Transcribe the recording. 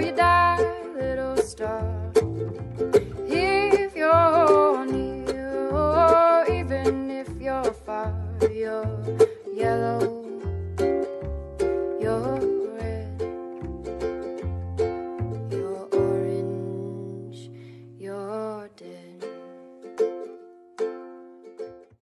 before you die, little star. If you're near, or even if you're far, you're yellow.